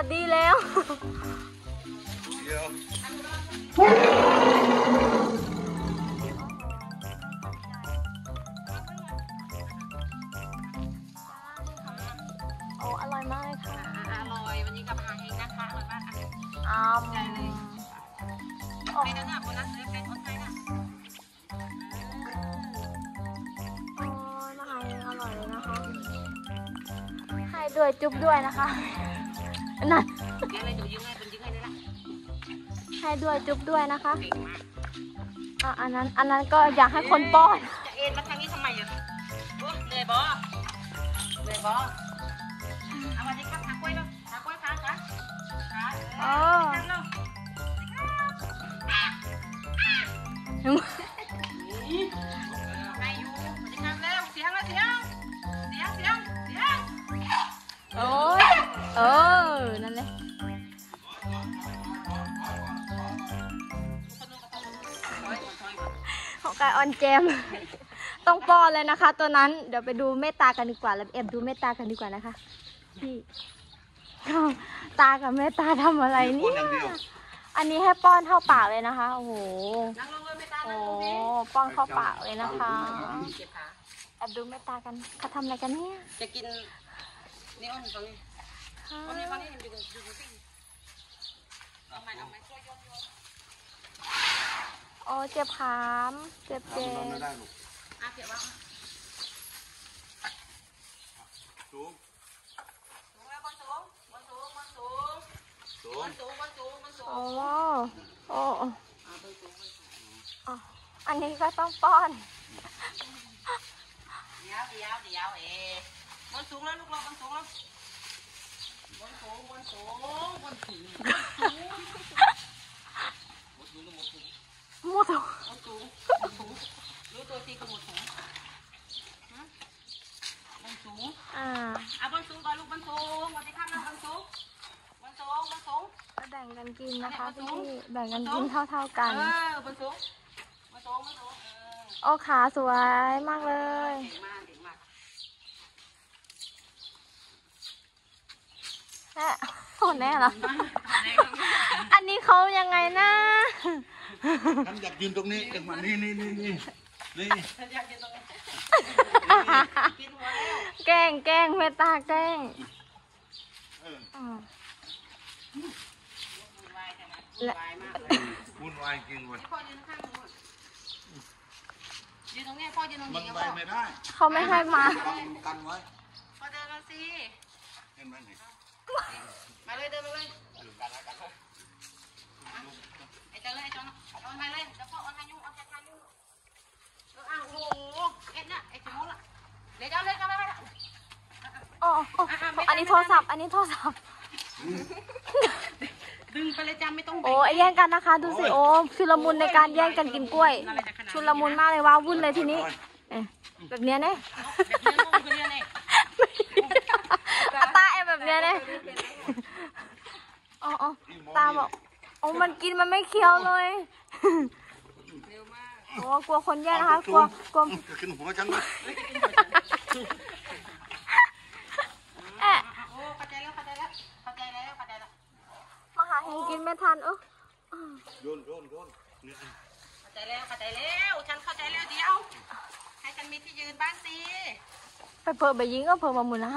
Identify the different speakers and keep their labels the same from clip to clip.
Speaker 1: วัสดีแล้วโอ้อร่อยมากเลยค่ะ
Speaker 2: อร่อยวันนี้กับอาหารเองนะคะอร่อยมากค่ะ
Speaker 1: อ้าม
Speaker 2: ได้เลย
Speaker 1: โอ้
Speaker 2: ไปแล้วเนี่ยคนละซื้อเป็นคนไทยนะ
Speaker 1: โอ้อาหารเองอร่อยเลยนะคะให้ด้วยจุ๊บด้วยนะคะ นั่น
Speaker 2: เดี๋ยวเลยหนูยืมให้คุณยืมให้เลยละ
Speaker 1: ให้ด้วยจุ๊บด้วยนะคะ
Speaker 2: เก่งมาก
Speaker 1: อะอันนั้นอันนั้นก็อยากให้คนป้อน
Speaker 2: จะเอ็นมาทางนี้ทำไมอะโอ้เหนื่อยบอเหนื่อยบอเอาวันนี้ครับหากล้วยแล้วหากล้วยขาขาขา
Speaker 1: เออ
Speaker 2: นั่งลงไม่อยู่วันนี้ครับเร็วเกา
Speaker 1: ยออนเจม ต้องป้อนเลยนะคะ ตัวนั้นเดี๋ยวไปดูเมตตากันดีกว่า แล้วแอบดูเมตตากันดีกว่านะคะพี่ตากับเมตตาทำอะไร
Speaker 3: ค
Speaker 1: เนี่
Speaker 3: นอย่างเดี
Speaker 1: ย
Speaker 3: ยว
Speaker 1: อันนี้ให้ป้อนเข้าปากเลยนะคะ โอ้โห
Speaker 2: นั่งลงเลยไม่ตา
Speaker 1: โอ้
Speaker 2: นั่งลงดิ
Speaker 1: ป้อนเข้าปากเลยนะคะ
Speaker 2: เจ็บขา
Speaker 1: แอบดูเมตตากันเขาทำอะไรกันเนี่ย
Speaker 2: จะกินนี่อ้อนตรงนี้อ้อนนี่อ้อนนี่ดูดูดูสิเอาไหมเอาไหมช่วยโยนโยน
Speaker 1: โอ้เจ็บขาม เจ็บ
Speaker 3: ทำ
Speaker 1: เจ็
Speaker 3: นอนไม่
Speaker 1: บ
Speaker 3: ได้ลูก
Speaker 2: อะเก็บวาง
Speaker 3: สูง
Speaker 2: สูงแล้วบนสูงบนสูงบนสูง
Speaker 3: สู
Speaker 2: บ
Speaker 3: ง
Speaker 2: นสูงบนสูงบนสูง
Speaker 1: โอ้โอ้โอ้
Speaker 2: อ่าบนสูงบนสูง
Speaker 1: อ๋ออันนี้ก็ต้องป้อน
Speaker 2: เดี๋ยวเดี๋ยวเดี๋ยวเอ๋บนสูงแล้วลูกเราบนสูงแล้วบนสูงบนสูงบนสูง
Speaker 1: มูถู
Speaker 2: บนสูง บนสูงรู้ตัวทีก็หมดสูงบนสูง
Speaker 1: อ่า
Speaker 2: อะบนสูงก่อนลูกบนสูงวันที่ข้ามนะบนสูงบนสูงบนสูง
Speaker 1: ก็แบ่งกันกินนะคะพี่แบ่งกันกินเท่าๆ
Speaker 2: เอ
Speaker 1: กัน
Speaker 2: อบนสูงบนสูงบนสูงเออ
Speaker 1: โอ้ขาสวยมากเลย
Speaker 2: เก่งมากเก่งมาก
Speaker 1: แน่โอ้แน่เหรออันนี้เขายังไงนะ
Speaker 3: ฉันอยากยืนตรงนี้เอ็งมานี่นี่นี่นี่นี่
Speaker 2: ฉันอยากกินตรงนี้กินหัวแล้ว
Speaker 1: แกล้งแกล้งเมตตาแกล้ง
Speaker 3: เออ
Speaker 1: อืม
Speaker 2: วุ่นวายใช่ไหมวุ่นวายมากเลย
Speaker 3: วุ่นวายจริงเว้ย
Speaker 2: พ่อยืนข้างนู้นยืนตรงนี้พ่อยืนตรง
Speaker 3: มัน
Speaker 2: นี้
Speaker 3: ไป
Speaker 2: พ่อ
Speaker 3: ไม่ได้
Speaker 1: เขาไม่ให้มา
Speaker 3: กันกันไว้
Speaker 2: พ่อเดินมาสิ
Speaker 3: เห็นไหมนี่
Speaker 2: มาเลยเดินมาเลย ไอ้เจ้าเลยไอ้เจอนจอนมาเลยเดี๋ยวพ่อออนทายุออนทายุเอออ้าวโอ้โหเอ็ดน่ะไอ้จิ๋มละเดี๋ยวเจ้าเลยเจ้าเลย
Speaker 1: โอ้โอ้อันนี้โทรศัพท์ อันนี้โทรศัพท์
Speaker 2: ดึงไปเลยจ้าไม่ต้อง
Speaker 1: โอ้ไอ้แย่งกันนะคะ ดูสิโอ้ชุลมุนในการแย่งกันกินกล้วย ชุลมุนมากเลยว้าวุ่นเลยทีนี้แบบเนี้ยเนี่ยตาแอบแบบเนี้ยเนี่ยอ๋ออ๋อตาบอก โอ้มันกินมันไม่เคี้ยวเลย
Speaker 2: เร็วมาก
Speaker 1: โอ้กลัวคนแย่งนะคะกลัวกลัว
Speaker 3: จะขึ้นหัวฉันเลย
Speaker 1: แอะ
Speaker 2: โอ้เข้าใจแล้วเข้าใจแล้วเข้าใจแล้วเข้าใจแล้ว
Speaker 1: มาหาเฮงกินไม่ทันเออ
Speaker 3: โยนโยนโยนนี่
Speaker 2: เข้าใจแล้วเข้าใจแล้วฉันเข้าใจแล้วเดี๋ยว ให้ฉันมีที่ยืนบ้างสิ
Speaker 1: ไปเพิ่มไปยิงก็เพิ่มมาหมุนแล้ว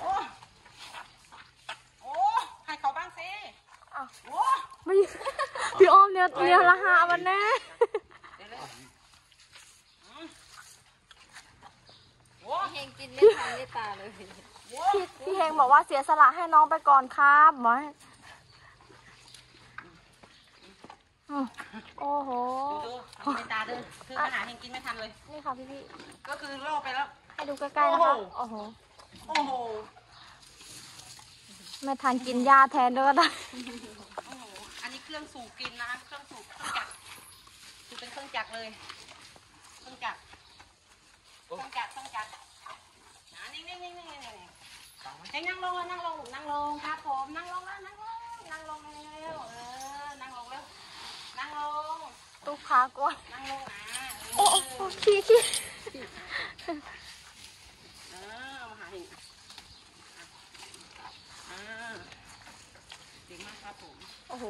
Speaker 2: โอ้โอ้ให้เขาบ้างสิ
Speaker 1: อ้าว
Speaker 2: โอ้
Speaker 1: ไม่ยิงพี่อ้อม เนี่ยเนี่ยละหามันแน่
Speaker 2: เดี๋ยวเลยโอ้
Speaker 4: เฮงกินไม่ทันไม่ตาเลย
Speaker 2: โอ้
Speaker 1: พี่พี่เฮงบอกว่าเสียสละให้น้องไปก่อนครับหมออืมโอ้โห
Speaker 2: ดูดูในตาเดินคืออาหารยังกินไม่ทันเลย
Speaker 1: นี่ค่ะพี่พี่
Speaker 2: ก็คือล่อไปแล้ว
Speaker 1: ให้ดูใกล้ๆนะคะ
Speaker 2: โอ้โห
Speaker 1: โอ้โห
Speaker 2: โอ้โห
Speaker 1: ไม่ทันกินยาแทนด้วยก็ได้
Speaker 2: โอ้โหอันนี้เค รื่องสูบกินนะคะเครื่องสูบเครื่องจักรสูบเป็นเครื่องจักรเลยเครื่องจักรเครื่องจักรเครื่องจักรอ่านิ่งๆนิ่งๆนิ่งๆนิ่งๆนิ่งๆให้นั่งลงเลยนั่งลงนั่งลงครับผมนั่งลงแล้วนั่งลงนั่งลงเร็วเออนั่งลงเร็วนั่งลง
Speaker 1: ตุ๊กขากล้วย
Speaker 2: นั่งลงอะ
Speaker 1: โอ้โอ้โอ้ขี้ขี้
Speaker 2: เออเอามาหาเห็น ครับผม
Speaker 1: โอ้โห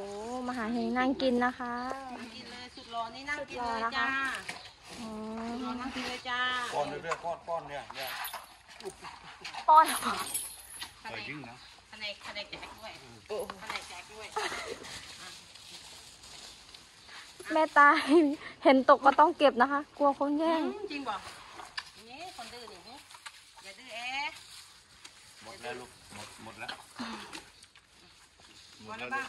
Speaker 1: มหาเฮงนั่งกินนะคะ
Speaker 2: นั่งกินเลยสุดรอนี่นั่งกิน
Speaker 1: สุด
Speaker 2: เล
Speaker 1: รอยนะคะ
Speaker 2: จ้า
Speaker 1: อ๋อ
Speaker 2: สุดรอนั่งกินเลยจ้า
Speaker 3: ก้อนเรื่อยๆก้อนก้อนเนี่ยเนี่ย
Speaker 1: ป้อน
Speaker 2: แผ
Speaker 3: ใส่
Speaker 2: นก
Speaker 3: ยิ่งนะ
Speaker 2: แผนกแผนกแจกด้วยแผนกแจกด้วย
Speaker 1: แม่ตาเห็นตกก็ต้องเก็บนะคะ กลัวคนแย่ง
Speaker 2: อืมจริงบ่นี่คนดื้อนี่อย่าดื้อเอ๊ะ
Speaker 3: หมดแล้วลูกหมดหมดแล้วหม
Speaker 2: พอ
Speaker 3: ด
Speaker 2: แล้
Speaker 3: แล้วว
Speaker 2: บ้าง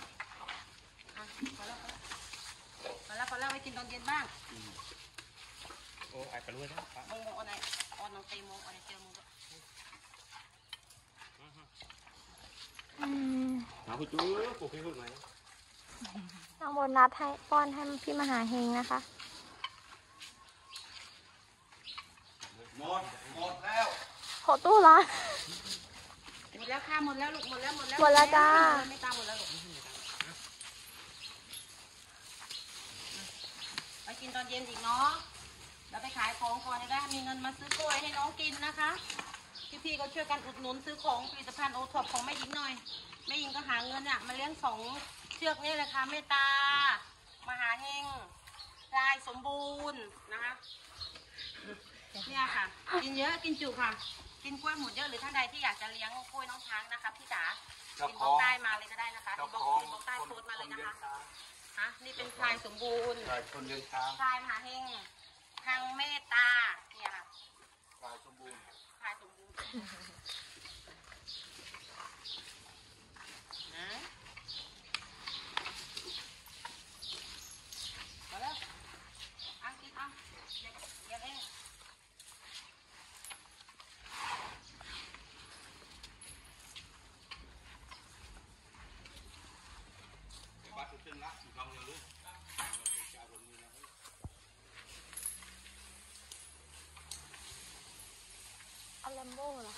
Speaker 2: อะพอแล้วพอแล้วพอแล้วไปกินตอนเย็นบ้าง
Speaker 3: โอ้ไอ้ไปรู้นะ
Speaker 2: มงมงเอาไหนเอาน้องเตยมงเอาไหนเจอมงด้วย
Speaker 1: อืม
Speaker 3: หาผู้จู้ปลูกให้พูดไหม
Speaker 1: น้องโบนัสให้ป้อนให้พี่มหาเฮงนะคะ
Speaker 3: หมด หมดแล้ว
Speaker 1: ขอตู้ละ
Speaker 2: หมดแล้วค่ะหมดแล้วลูกหมดแล้วหมดแล้ว
Speaker 1: หมดแล้วจ้า
Speaker 2: ไม่ตามหมดแล้วลูกไป กินตอนเย็นอีกเนาะแล้วไปขายของก่อนจะได้มีเงินมาซื้อกล้วยให้น้องกินนะคะพี่ๆก็ช่วยกันอุดหนุนซื้อของผลิตภัณฑ์โอท็อปของแม่หญิงหน่อยแม่หญิงก็หาเงินเนี่ยมาเลี้ยงสองเชือกนี่เลยค่ะเมตตามหาเฮงรายสมบูรณ์นะคะเนี่ยค่ะ กินเยอะกินจุค่ะ กินกล้วยหมดเยอะหรือท่านใดที่อยากจะเลี้ยงกล้วยน้องช้างนะคะพี่จ๋า inbox ใต้มาเลยก็ได้นะคะ inbox inboxายสมบูรณ์
Speaker 3: ใช่คนเลี้ยงช้าง
Speaker 2: พลายมหาเฮงทางเมตตาเนี่ยค่ะ
Speaker 3: กายสมบูรณ์
Speaker 2: พลายสมบูรณ์นะมาแล้วอังกินอังเดี๋ยวเดี๋ยวเอง
Speaker 3: บ้านเป็นรักเราอย่ารู้
Speaker 1: เอาแลม โบ้เหรอ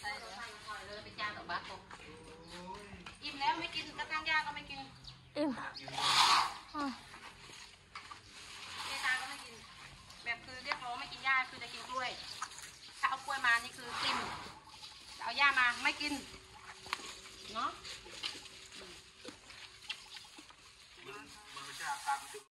Speaker 2: ใช่เลยปล่อยเลยไปจานดอกบัสผมอิ่มแล้วไม่กินกระทั่งย่าก็ไม่กิน
Speaker 1: อิ่มอะ
Speaker 2: เจตาก็ไม่กิน แบบคือเรียกร้องไม่กินหญ้าคือจะกินกล้วย ถ้าเอากล้วยมานี่คือกินเอาหญ้ามาไม่กิน เนาะ